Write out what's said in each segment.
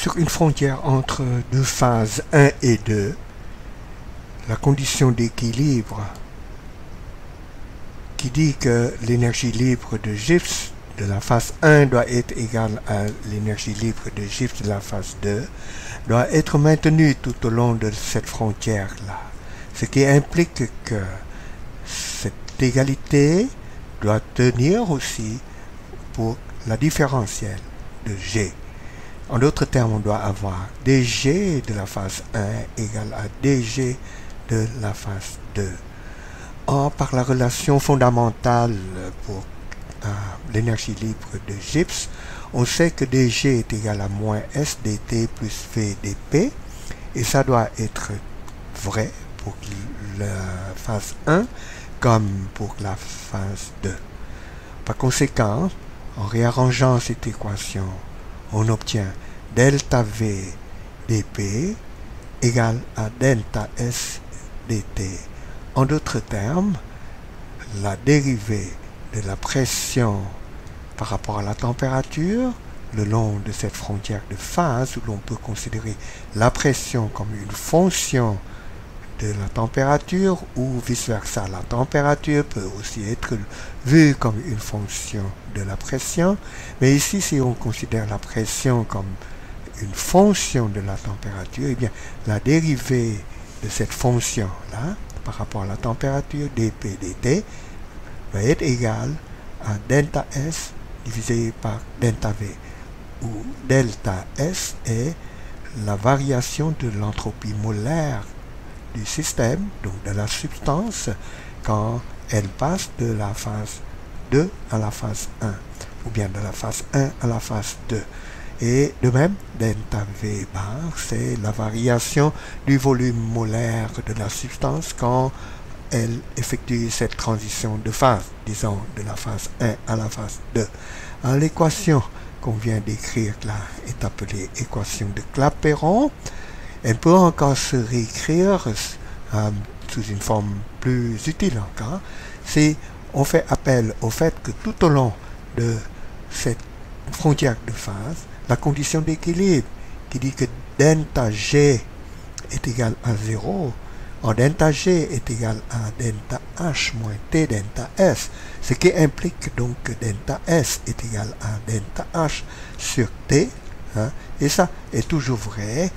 Sur une frontière entre deux phases 1 et 2, la condition d'équilibre qui dit que l'énergie libre de Gibbs de la phase 1 doit être égale à l'énergie libre de Gibbs de la phase 2 doit être maintenue tout au long de cette frontière-là. Ce qui implique que cette égalité doit tenir aussi pour la différentielle de G. En d'autres termes, on doit avoir dg de la phase 1 égale à dg de la phase 2. Or, par la relation fondamentale pour euh, l'énergie libre de Gibbs, on sait que dg est égal à moins s dt plus v dp, et ça doit être vrai pour la phase 1 comme pour la phase 2. Par conséquent, en réarrangeant cette équation, on obtient delta v dp égale à delta s dt. En d'autres termes, la dérivée de la pression par rapport à la température le long de cette frontière de phase où l'on peut considérer la pression comme une fonction de la température ou vice-versa. La température peut aussi être vue comme une fonction de la pression, mais ici si on considère la pression comme une fonction de la température, eh bien la dérivée de cette fonction-là par rapport à la température dp dt va être égale à delta S divisé par delta V, où delta S est la variation de l'entropie molaire du système, donc de la substance, quand elle passe de la phase 2 à la phase 1, ou bien de la phase 1 à la phase 2. Et de même, delta V bar, c'est la variation du volume molaire de la substance quand elle effectue cette transition de phase, disons de la phase 1 à la phase 2. L'équation qu'on vient d'écrire là est appelée équation de Clapeyron. Elle peut encore se réécrire sous une forme plus utile encore si on fait appel au fait que tout au long de cette frontière de phase, la condition d'équilibre qui dit que delta G est égal à 0, en delta G est égal à delta H moins T delta S, ce qui implique donc que delta S est égal à delta H sur T, hein, et ça est toujours vrai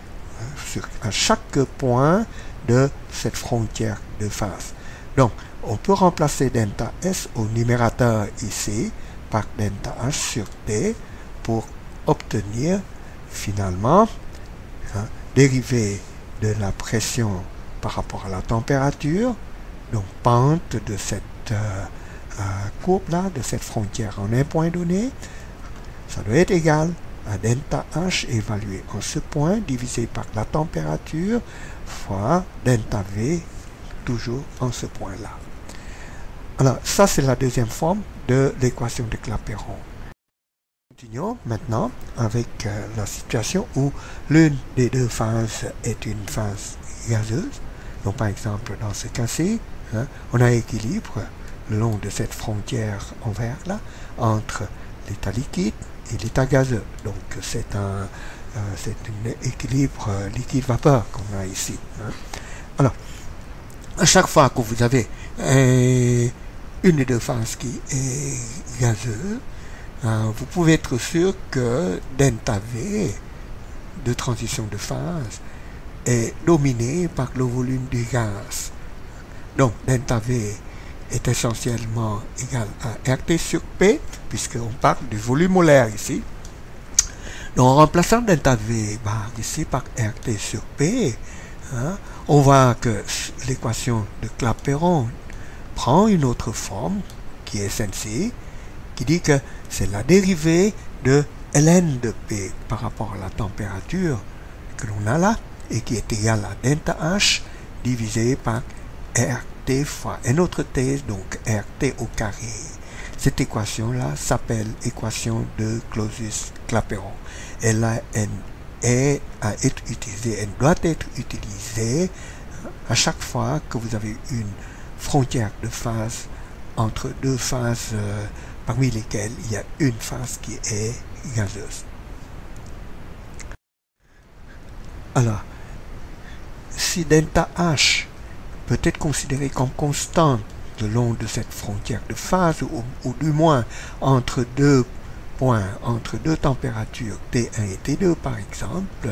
à chaque point de cette frontière de phase. Donc, on peut remplacer delta S au numérateur ici par delta H sur T pour obtenir finalement hein, dérivé de la pression par rapport à la température, donc pente de cette euh, euh, courbe-là, de cette frontière en un point donné, ça doit être égal à delta H évalué en ce point divisé par la température fois delta V toujours en ce point-là. Alors ça c'est la deuxième forme de l'équation de Clapeyron. Continuons maintenant avec euh, la situation où l'une des deux phases est une phase gazeuse. Donc par exemple dans ce cas-ci, hein, on a équilibre le long de cette frontière en vert là entre l'état liquide et l'état gazeux. Donc c'est un, euh, un équilibre euh, liquide-vapeur qu'on a ici. Hein. Alors, à chaque fois que vous avez une deux phases qui est gazeuse, Hein, vous pouvez être sûr que delta V de transition de phase est dominé par le volume du gaz. Donc delta V est essentiellement égal à RT sur P, puisqu'on parle du volume molaire ici. Donc en remplaçant delta V ici par RT sur P, hein, on voit que l'équation de Clapeyron prend une autre forme qui est celle-ci, qui dit que c'est la dérivée de ln de P par rapport à la température que l'on a là et qui est égale à delta H divisé par RT fois un autre T, donc RT au carré. Cette équation-là s'appelle équation de Clausius-Clapeyron. Elle, a, est à être utilisée, elle doit être utilisée à chaque fois que vous avez une frontière de phase entre deux phases euh, parmi lesquelles il y a une phase qui est gazeuse. Alors, si delta H peut être considéré comme constante le long de cette frontière de phase, ou, du moins entre deux points, entre deux températures T1 et T2 par exemple,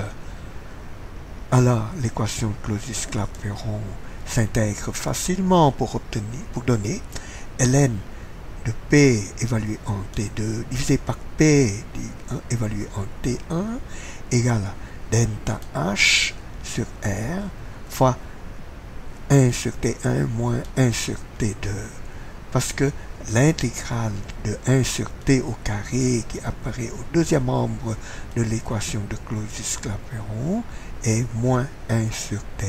alors l'équation Clausius-Clapeyron s'intègre facilement pour obtenir, pour donner ln de P évalué en T2 divisé par P évalué en T1 égale delta H sur R fois 1 sur T1 moins 1 sur T2. Parce que l'intégrale de 1 sur T au carré qui apparaît au deuxième membre de l'équation de Clausius-Clapeyron est moins 1 sur T.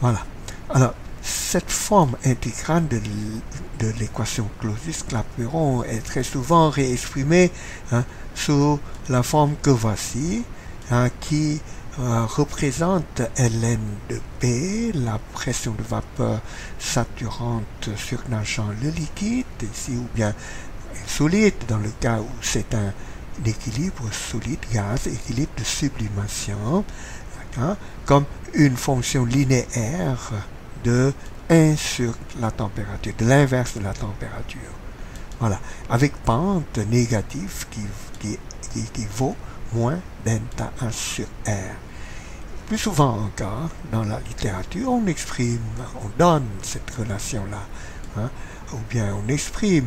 Voilà. Alors, cette forme intégrale de, l'équation Clausius-Clapeyron est très souvent réexprimée hein, sous la forme que voici, hein, qui euh, représente Ln de P, la pression de vapeur saturante surnageant le liquide, ici ou bien solide, dans le cas où c'est un équilibre solide-gaz, équilibre de sublimation, comme une fonction linéaire de 1 sur la température, de l'inverse de la température. Voilà, avec pente négative qui, qui, qui, qui vaut moins delta 1 sur R. Plus souvent encore, dans la littérature, on exprime, on donne cette relation-là, hein, ou bien on exprime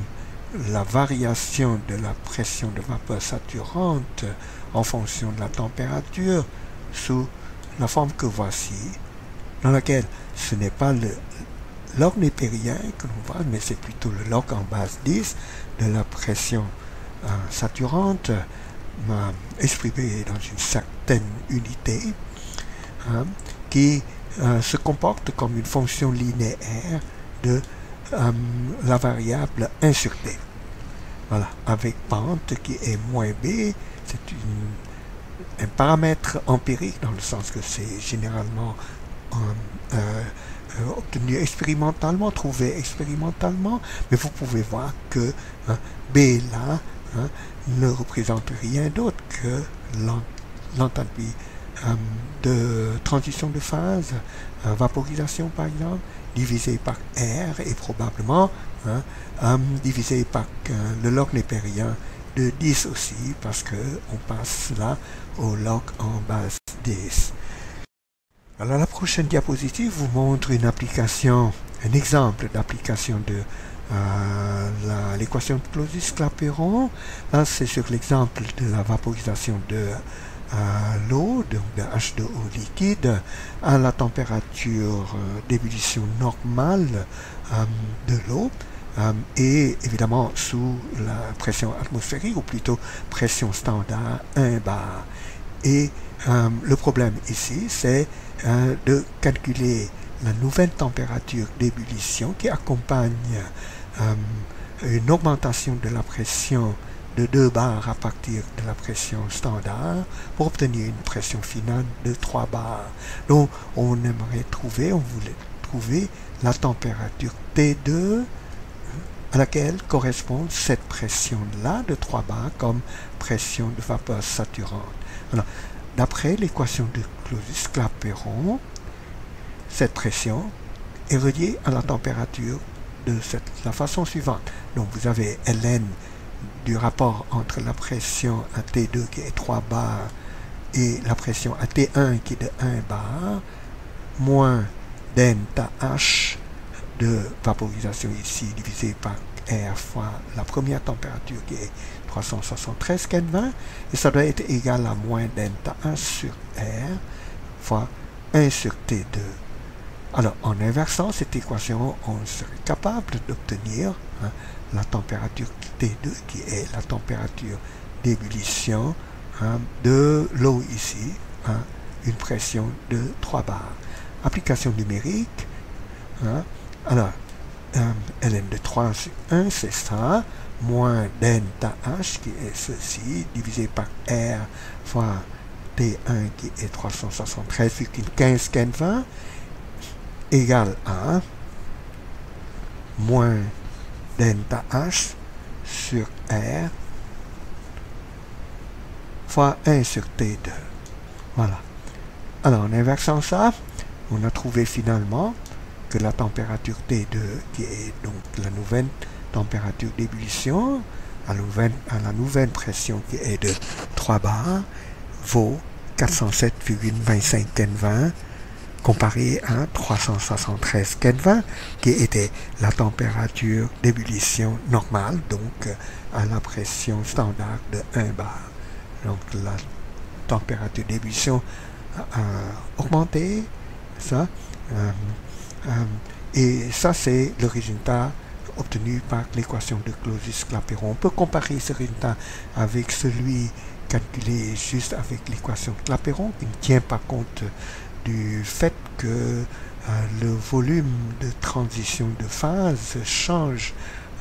la variation de la pression de vapeur saturante en fonction de la température sous la forme que voici, dans laquelle ce n'est pas le log népérien que l'on voit, mais c'est plutôt le log en base 10 de la pression euh, saturante exprimée dans une certaine unité Hein, qui euh, se comporte comme une fonction linéaire de euh, la variable 1 sur t. Voilà, avec pente qui est moins b, c'est un paramètre empirique dans le sens que c'est généralement euh, obtenu expérimentalement, trouvé expérimentalement, mais vous pouvez voir que hein, B là hein, ne représente rien d'autre que l'enthalpie euh, de transition de phase, euh, vaporisation par exemple, divisé par R et probablement hein, euh, divisé par le log népérien de 10 aussi parce que on passe là au log en base 10. Alors la prochaine diapositive vous montre une application, un exemple d'application de l'équation de Clausius-Clapeyron. Là c'est sur l'exemple de la vaporisation de à l'eau, donc de H2O liquide, à la température euh, d'ébullition normale euh, de l'eau euh, et évidemment sous la pression atmosphérique ou plutôt pression standard 1 bar. Et le problème ici, c'est de calculer la nouvelle température d'ébullition qui accompagne une augmentation de la pression de 2 bars à partir de la pression standard pour obtenir une pression finale de 3 bars. Donc on aimerait trouver, on voulait trouver la température T2 à laquelle correspond cette pression-là de 3 bars comme pression de vapeur saturante. d'après l'équation de Clausius-Clapeyron, cette pression est reliée à la température de cette, la façon suivante. Donc vous avez Ln du rapport entre la pression à T2 qui est 3 bars et la pression à T1 qui est de 1 bar, moins delta H de vaporisation ici divisé par R fois la première température qui est 373 Kelvin, et ça doit être égal à moins delta H sur R fois 1 sur T2. Alors, en inversant cette équation, on serait capable d'obtenir hein, la température T2 qui est la température d'ébullition hein, de l'eau ici, hein, une pression de 3 bars. Application numérique, alors euh, ln de 3 sur 1 c'est ça, moins delta H qui est ceci, divisé par R fois T1 qui est 373,15 Kelvin, égale à moins delta H sur R fois 1 sur T2. Voilà. Alors, en inversant ça, on a trouvé finalement que la température T2, qui est donc la nouvelle température d'ébullition, à, la nouvelle pression qui est de 3 bars, vaut 407,25 Kelvin comparé à 373 Kelvin qui était la température d'ébullition normale, donc à la pression standard de 1 bar. Donc la température d'ébullition a augmenté, ça, euh, euh, et ça c'est le résultat obtenu par l'équation de Clausius-Clapeyron. On peut comparer ce résultat avec celui calculé juste avec l'équation de Clapeyron qui ne tient pas compte du fait que euh, le volume de transition de phase change,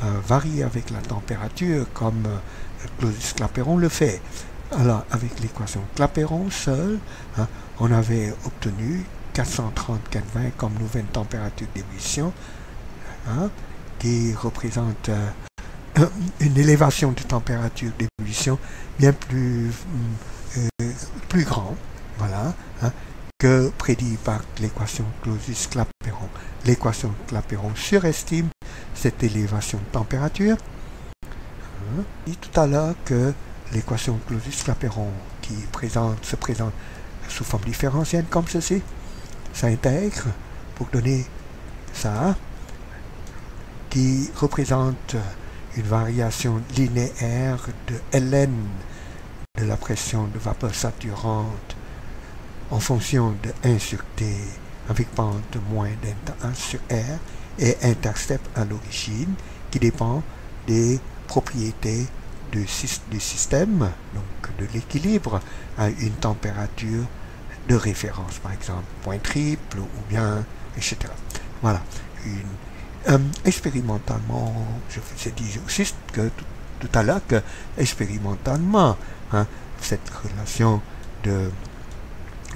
euh, varie avec la température comme euh, Clausius-Clapeyron le fait. Alors avec l'équation Clapeyron seule, hein, on avait obtenu 430 Kelvin comme nouvelle température d'ébullition. Hein, qui représente une élévation de température d'ébullition bien plus, plus grande voilà, hein, que prédit par l'équation Clausius-Clapeyron. L'équation Clapeyron surestime cette élévation de température. Hein, dit tout à l'heure que l'équation Clausius-Clapeyron qui se présente sous forme différentielle comme ceci, ça intègre pour donner ça qui représente une variation linéaire de Ln de la pression de vapeur saturante en fonction de 1 sur T avec pente moins 1 sur R et intercept à l'origine qui dépend des propriétés du, du système, donc de l'équilibre à une température de référence, par exemple point triple ou bien, etc. Voilà, une euh, expérimentalement, je vous aussi que tout, à l'heure que expérimentalement, hein, cette relation de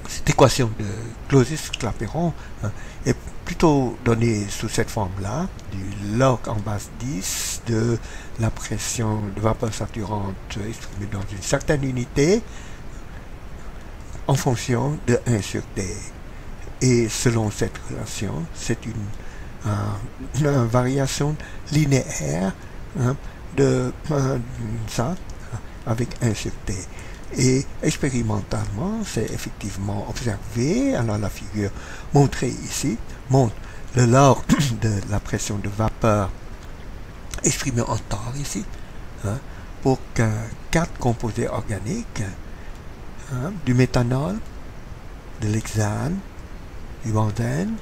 cette équation de Clausius-Clapeyron hein, est plutôt donnée sous cette forme-là, du log en base 10 de la pression de vapeur saturante exprimée dans une certaine unité en fonction de 1 sur T. Et selon cette relation, c'est une variation linéaire hein, de euh, ça avec un sur T. Et expérimentalement, c'est effectivement observé. Alors la figure montrée ici montre le log de la pression de vapeur exprimée en temps ici hein, pour quatre composés organiques hein, du méthanol, de l'hexane, du benzène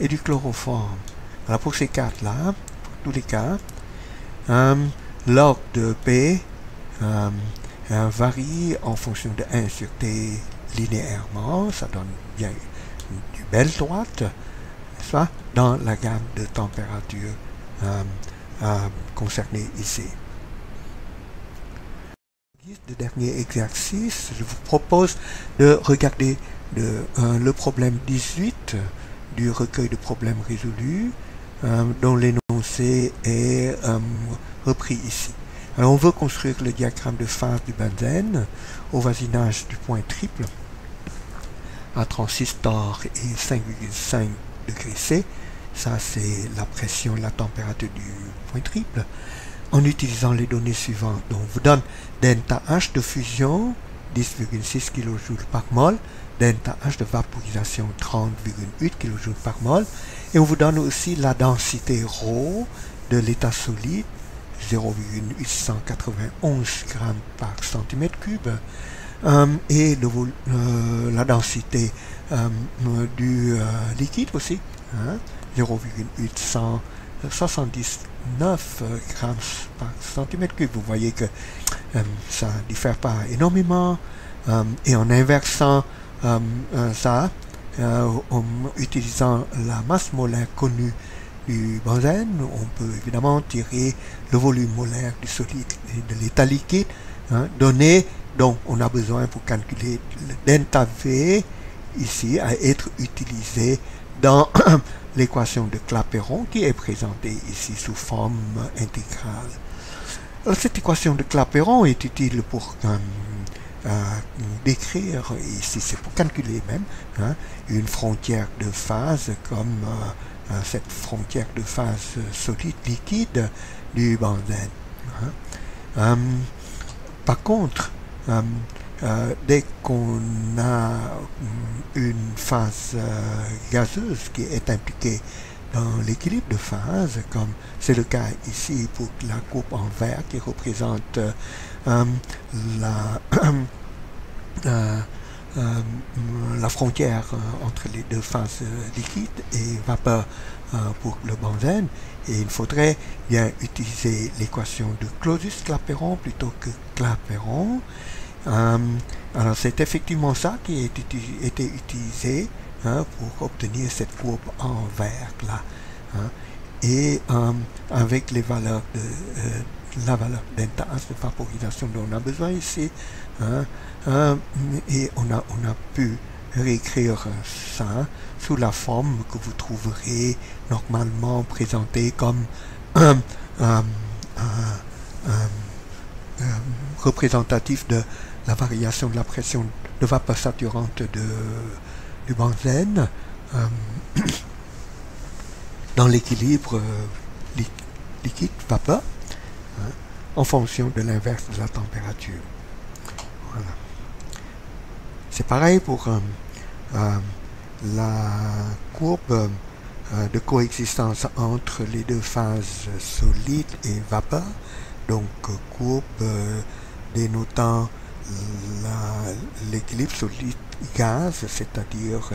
et du chloroforme. Alors pour ces quatre-là, pour tous les cas, euh, log de P euh, euh, varie en fonction de 1 sur T linéairement, ça donne bien une, belle droite, soit dans la gamme de température concernée ici. Le dernier exercice, je vous propose de regarder le problème 18 du recueil de problèmes résolus euh, dont l'énoncé est euh, repris ici. Alors on veut construire le diagramme de phase du benzène au voisinage du point triple à transistor et 5,5 degrés C. Ça c'est la pression la température du point triple. En utilisant les données suivantes, on vous donne delta H de fusion 10,6 kJ par mol, delta H de vaporisation 30,8 kJ par mol et on vous donne aussi la densité ρ de l'état solide, 0,891 g par centimètre cube, euh, et euh, la densité euh, du liquide aussi, 0,879 g par centimètre cube. Vous voyez que ça ne diffère pas énormément. et en inversant ça, en utilisant la masse molaire connue du benzène, on peut évidemment tirer le volume molaire du solide et de l'état liquide, hein, donné dont on a besoin pour calculer le delta V ici à être utilisé dans l'équation de Clapeyron qui est présentée ici sous forme intégrale. cette équation de Clapeyron est utile pour décrire, ici c'est pour calculer même, hein, une frontière de phase comme cette frontière de phase solide-liquide du benzène. Hein. par contre, euh, dès qu'on a une phase euh, gazeuse qui est impliquée dans l'équilibre de phase, comme c'est le cas ici pour la coupe en vert qui représente euh, la, la frontière entre les deux phases liquides et vapeur pour le benzène, et il faudrait bien utiliser l'équation de Clausius-Clapeyron plutôt que Clapeyron. Euh, alors c'est effectivement ça qui a été utilisé hein, pour obtenir cette courbe en vert là. Hein. Et euh, avec les valeurs de euh, la valeur d'intense de vaporisation dont on a besoin ici, hein, et on a, on a pu réécrire ça sous la forme que vous trouverez normalement présentée comme représentatif de la variation de la pression de vapeur saturante de, du benzène euh, dans l'équilibre euh, liquide-vapeur hein, en fonction de l'inverse de la température. C'est pareil pour euh, la courbe de coexistence entre les deux phases solide et vapeur, donc courbe dénotant l'équilibre solide-gaz, c'est-à-dire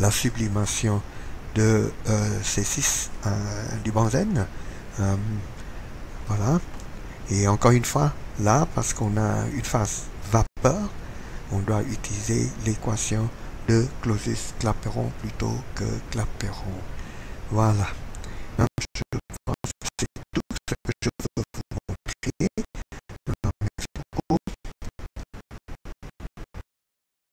la, sublimation de euh, C6 euh, du benzène. Euh, voilà. Et encore une fois, là, parce qu'on a une phase vapeur, on doit utiliser l'équation de Clausius-Clapeyron plutôt que Clapeyron. Voilà. pense que c'est tout ce que je